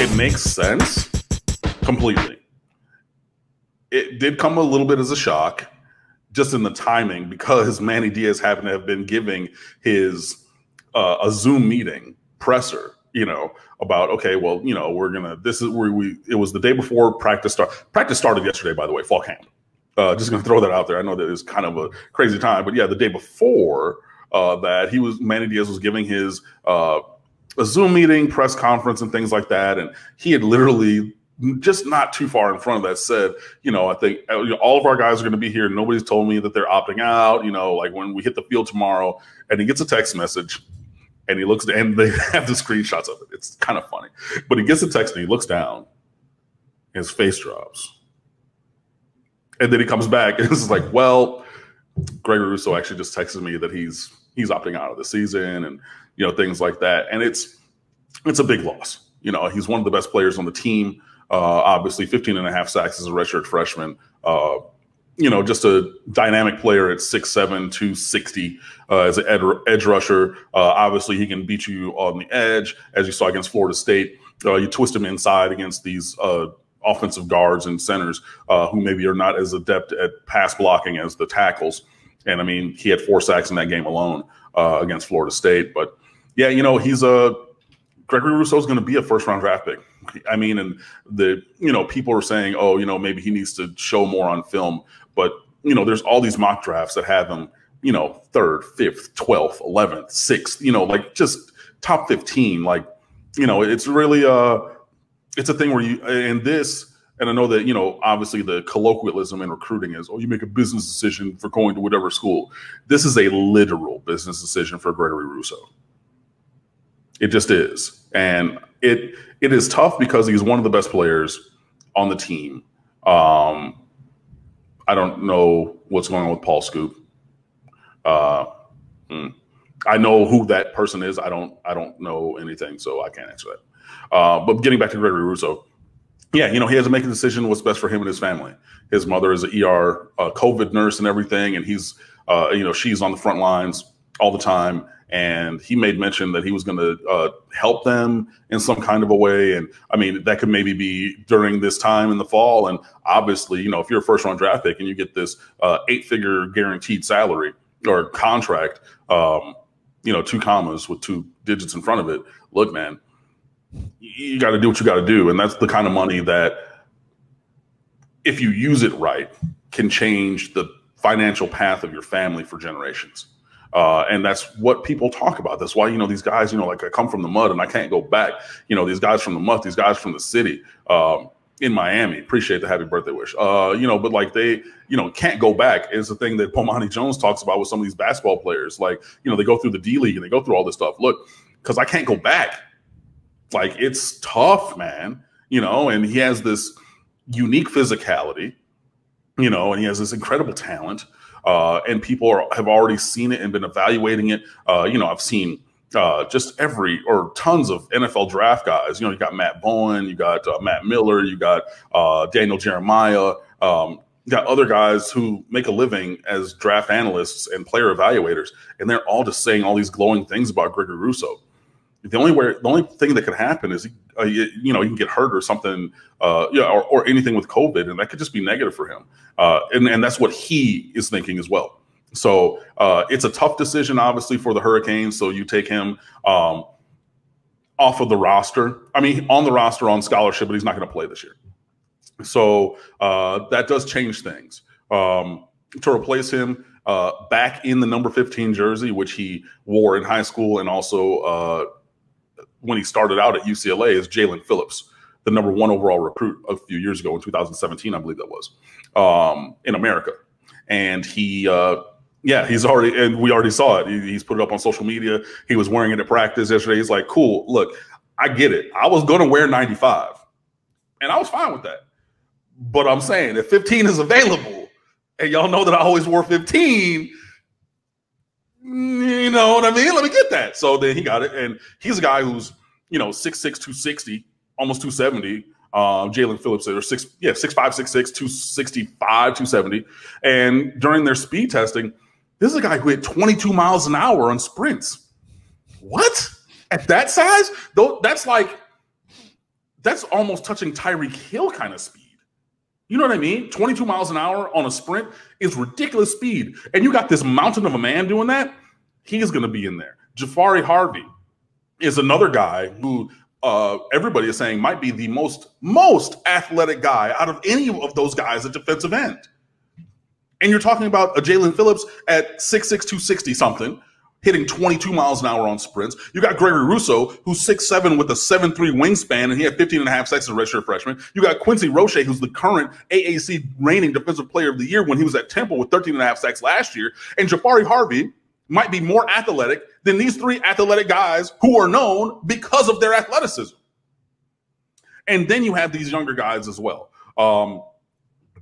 it makes sense completely. It did come a little bit as a shock, just in the timing, because Manny Diaz happened to have been giving his uh, a Zoom meeting presser, you know, about okay, well, you know, we're gonna. This is where we. It was the day before practice start. Practice started yesterday, by the way, fall camp. Uh, just gonna throw that out there. I know that it's kind of a crazy time, but yeah, the day before uh, that, he was Manny Diaz was giving his uh, a Zoom meeting, press conference, and things like that, and he had literally just not too far in front of that said, you know, I think uh, all of our guys are going to be here. Nobody's told me that they're opting out. You know, like when we hit the field tomorrow, and he gets a text message, and he looks, and they have the screenshots of it. It's kind of funny, but he gets a text and he looks down, his face drops, and then he comes back and it's like, well, Gregory Rousseau actually just texted me that he's he's opting out of the season, and you know things like that, and it's it's a big loss. You know, he's one of the best players on the team. Uh, obviously, 15 and a half sacks as a redshirt freshman. Uh, you know, just a dynamic player at 6'7, 260 uh, as an ed- edge rusher. Uh, obviously, he can beat you on the edge, as you saw against Florida State. Uh, you twist him inside against these uh, offensive guards and centers who maybe are not as adept at pass blocking as the tackles. And I mean, he had four sacks in that game alone against Florida State. But yeah, you know, he's a Gregory Rousseau is going to be a first round draft pick. I mean, and the you know people are saying, oh, you know, maybe he needs to show more on film. But you know, there's all these mock drafts that have him, you know, third, fifth, twelfth, eleventh, sixth. You know, like just top fifteen. Like, you know, it's really uh, it's a thing where you and this. And I know that, you know, obviously the colloquialism in recruiting is, oh, you make a business decision for going to whatever school. This is a literal business decision for Gregory Rousseau. It just is. And it it is tough because he's one of the best players on the team. Um, I don't know what's going on with Paul Scoop. Uh, hmm. I know who that person is. I don't. I don't know anything, so I can't answer that. Uh, but getting back to Gregory Rousseau, yeah, you know he has to make a decision what's best for him and his family. His mother is an ER uh, COVID nurse and everything, and he's uh, you know she's on the front lines all the time and he made mention that he was going to uh, help them in some kind of a way. And I mean, that could maybe be during this time in the fall. And obviously, you know, if you're a first round draft pick and you get this uh, eight figure guaranteed salary or contract, um, you know, two commas with two digits in front of it, look, man, you got to do what you got to do. And that's the kind of money that, if you use it right, can change the financial path of your family for generations. Uh, and that's what people talk about. That's why, you know, these guys, you know, like I come from the mud and I can't go back. You know, these guys from the mud, these guys from the city um, in Miami, appreciate the happy birthday wish. Uh, you know, but like they, you know, can't go back is the thing that Bomani Jones talks about with some of these basketball players. Like, you know, they go through the D League and they go through all this stuff. Look, because I can't go back. Like, it's tough, man. You know, and he has this unique physicality, you know, and he has this incredible talent uh, and people are, have already seen it and been evaluating it. Uh, you know, I've seen uh, just every or tons of NFL draft guys. You know, you got Matt Bowen, you got uh, Matt Miller, you got uh, Daniel Jeremiah. Um, you got other guys who make a living as draft analysts and player evaluators, and they're all just saying all these glowing things about Gregory Rousseau. The only the only thing that could happen is, uh, you, you, know, you can get hurt or something, uh, you know, or, or, anything with COVID, and that could just be negative for him. Uh, and, and that's what he is thinking as well. So uh, it's a tough decision, obviously, for the Hurricanes. So you take him um, off of the roster. I mean, on the roster on scholarship, but he's not going to play this year. So uh, that does change things. Um, to replace him, uh, back in the number 15 jersey, which he wore in high school and also uh, when he started out at UCLA is Jaelan Phillips, the number one overall recruit a few years ago in 2017, I believe that was, um, in America. And he, uh, yeah, he's already, and we already saw it. He, he's put it up on social media. He was wearing it at practice yesterday. He's like, cool, look, I get it. I was going to wear 95, and I was fine with that. But I'm saying if 15 is available, and y'all know that I always wore 15, you know what I mean? Let me get that. So then he got it. And he's a guy who's, you know, 6'6, 260, almost 270. Um, Jaelan Phillips, or six, yeah, 6'5, 6'6, 265, 270. And during their speed testing, this is a guy who hit 22 miles an hour on sprints. What? At that size? Though that's like that's almost touching Tyreek Hill kind of speed. You know what I mean? 22 miles an hour on a sprint is ridiculous speed. And you got this mountain of a man doing that. He's going to be in there. Jahfari Harvey is another guy who uh, everybody is saying might be the most most athletic guy out of any of those guys at defensive end. And you're talking about a Jaelan Phillips at 6'6", 260 something, hitting 22 miles an hour on sprints. You got Gregory Rousseau, who's 6'7 with a 7'3 wingspan, and he had 15 and a half seconds as a redshirt freshman. You got Quincy Roche, who's the current AAC reigning defensive player of the year when he was at Temple with 13 and a half sacks last year. And Jahfari Harvey might be more athletic than these three athletic guys who are known because of their athleticism. And then you have these younger guys as well. Um,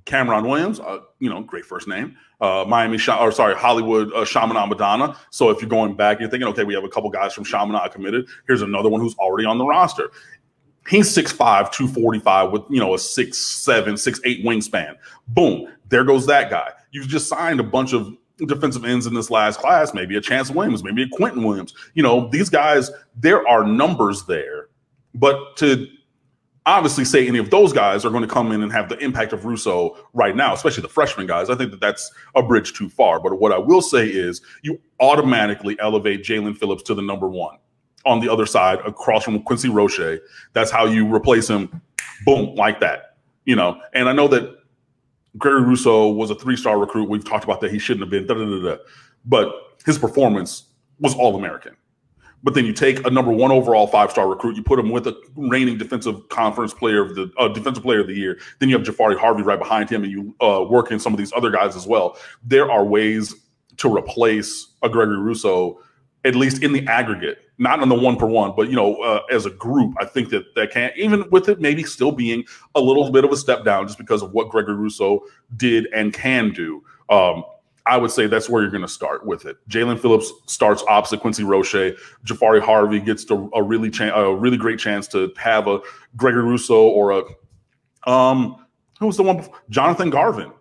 Cameron Williams, uh, you know, great first name. Uh, Miami, Sh- or sorry, Hollywood uh, Chaminade Madonna. So if you're going back, you're thinking, okay, we have a couple guys from Chaminade committed. Here's another one who's already on the roster. He's 6'5, 245 with, you know, a 6'7, 6'8 wingspan. Boom, there goes that guy. You've just signed a bunch of defensive ends in this last class, maybe a Chance Williams, maybe a Quentin Williams. You know, these guys, there are numbers there. But to obviously say any of those guys are going to come in and have the impact of Rousseau right now, especially the freshman guys. I think that that's a bridge too far. But what I will say is you automatically elevate Jaelan Phillips to the number one on the other side across from Quincy Roche. That's how you replace him, boom, like that. You know, and I know that Gregory Rousseau was a three-star recruit. We've talked about that. He shouldn't have been, da, da, da. but his performance was all American. But then you take a number one overall five star recruit, you put him with a reigning defensive conference player of the uh, defensive player of the year. Then you have Jahfari Harvey right behind him, and you uh, work in some of these other guys as well. There are ways to replace a Gregory Rousseau, at least in the aggregate, not on the one per one, but you know, uh, as a group, I think that that can even with it maybe still being a little bit of a step down just because of what Gregory Rousseau did and can do. Um, I would say that's where you're going to start with it. Jaelan Phillips starts opposite Quincy Roche. Jahfari Harvey gets to a really a really great chance to have a Gregory Rousseau or a um who was the one before? Jonathan Garvin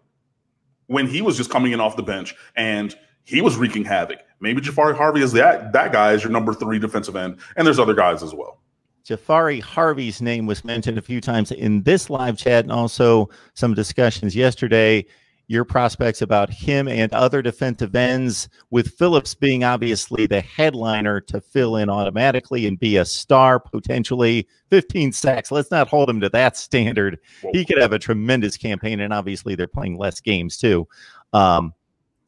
when he was just coming in off the bench and he was wreaking havoc. Maybe Jahfari Harvey is that that guy is your number three defensive end, and there's other guys as well. Jahfari Harvey's name was mentioned a few times in this live chat and also some discussions yesterday your prospects about him and other defensive ends, with Phillips being obviously the headliner to fill in automatically and be a star potentially. 15 sacks. Let's not hold him to that standard. He could have a tremendous campaign, and obviously they're playing less games too. Um,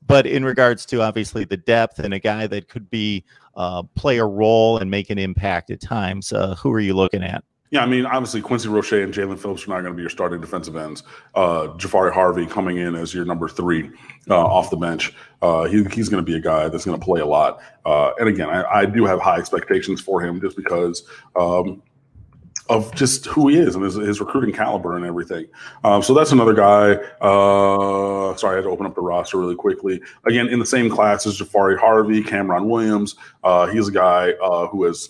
but in regards to obviously the depth and a guy that could be uh, play a role and make an impact at times, uh, who are you looking at? Yeah, I mean, obviously Quincy Roche and Jaelan Phillips are not going to be your starting defensive ends. Uh, Jahfari Harvey coming in as your number three uh, off the bench. Uh, he, he's going to be a guy that's going to play a lot. Uh, and again, I, I, do have high expectations for him just because um, of just who he is and his, his recruiting caliber and everything. Um, so that's another guy. Uh, sorry, I had to open up the roster really quickly. Again, in the same class as Jahfari Harvey, Cameron Williams. Uh, he's a guy who has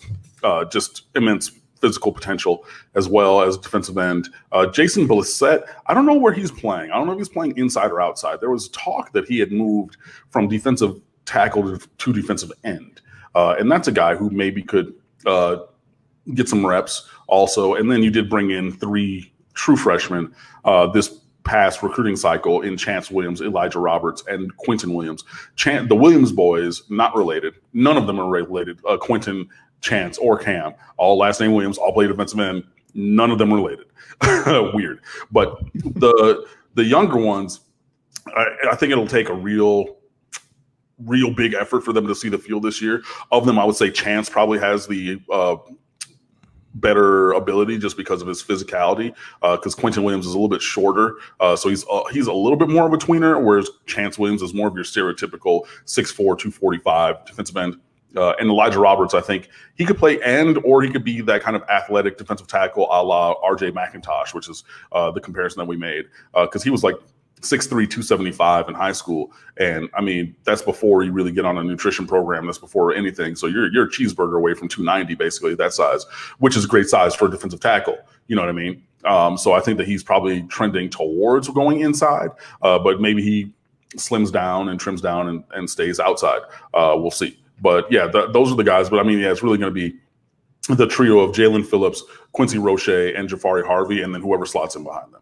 just immense physical potential as well as defensive end. Uh, Jason Blissett, I don't know where he's playing. I don't know if he's playing inside or outside. There was talk that he had moved from defensive tackle to, defensive end. Uh, and that's a guy who maybe could uh, get some reps also. And then you did bring in three true freshmen uh, this past recruiting cycle in Chance Williams, Elijah Roberts, and Quentin Williams. Chan- the Williams boys, not related. None of them are related. Uh, Quentin Chance, or Cam, all last name Williams, all play defensive end. None of them related. Weird, but the the younger ones, I, I think it'll take a real real big effort for them to see the field this year. Of them, I would say Chance probably has the uh, better ability just because of his physicality. Because uh, Quentin Williams is a little bit shorter, uh, so he's uh, he's a little bit more of a tweener, whereas Chance Williams is more of your stereotypical 6'4", 245 defensive end. Uh, and Elijah Roberts, I think he could play end or he could be that kind of athletic defensive tackle a la RJ McIntosh, which is uh, the comparison that we made. Because uh, he was like 6'3, 275 in high school. And I mean, that's before you really get on a nutrition program. That's before anything. So you're, you're a cheeseburger away from 290, basically, that size, which is a great size for a defensive tackle. You know what I mean? Um, so I think that he's probably trending towards going inside, uh, but maybe he slims down and trims down and, and stays outside. Uh, we'll see. But yeah, th- those are the guys. But I mean, yeah, it's really going to be the trio of Jaelan Phillips, Quincy Roche, and Jahfari Harvey, and then whoever slots in behind them.